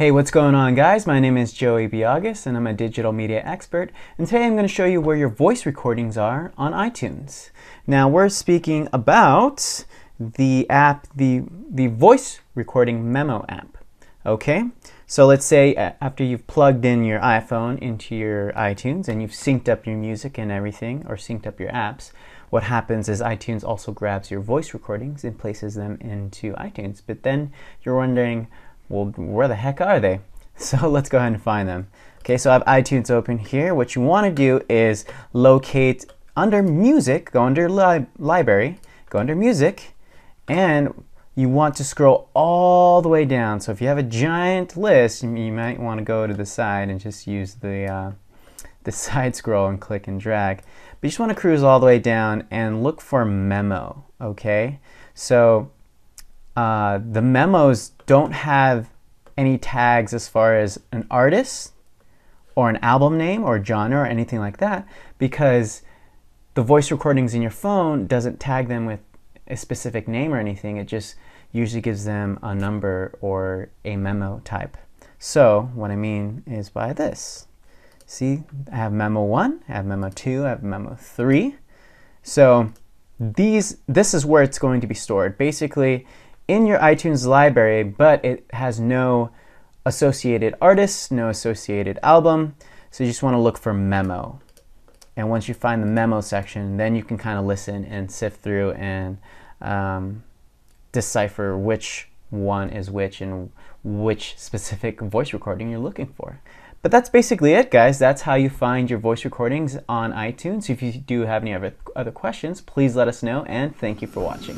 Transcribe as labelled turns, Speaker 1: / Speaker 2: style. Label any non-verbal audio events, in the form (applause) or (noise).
Speaker 1: Hey, what's going on guys? My name is Joey Biagas and I'm a digital media expert and today I'm going to show you where your voice recordings are on iTunes. Now we're speaking about the app, the, the voice recording memo app. Okay, so let's say uh, after you've plugged in your iPhone into your iTunes and you've synced up your music and everything or synced up your apps, what happens is iTunes also grabs your voice recordings and places them into iTunes. But then you're wondering, well, where the heck are they? (laughs) So let's go ahead and find them. Okay, so I have iTunes open here. What you want to do is locate under music, go under li library, go under music, and you want to scroll all the way down. So if you have a giant list, you might want to go to the side and just use the, uh, the (laughs) side scroll and click and drag. But you just want to cruise all the way down and look for memo, okay? So uh, the memos don't have any tags as far as an artist or an album name or genre or anything like that because the voice recordings in your phone doesn't tag them with a specific name or anything. It just usually gives them a number or a memo type. So what I mean is by this. See, I have memo 1, I have memo 2, I have memo 3. So these, this is where it's going to be stored. Basically, in your iTunes library, but it has no associated artist, no associated album. So you just want to look for memo. And once you find the memo section, then you can kind of listen and sift through and um, decipher which one is which and which specific (laughs) voice recording you're looking for. But that's basically it, guys. That's how you find your voice recordings on iTunes. If you do have any other, other questions, please let us know, and thank you for watching.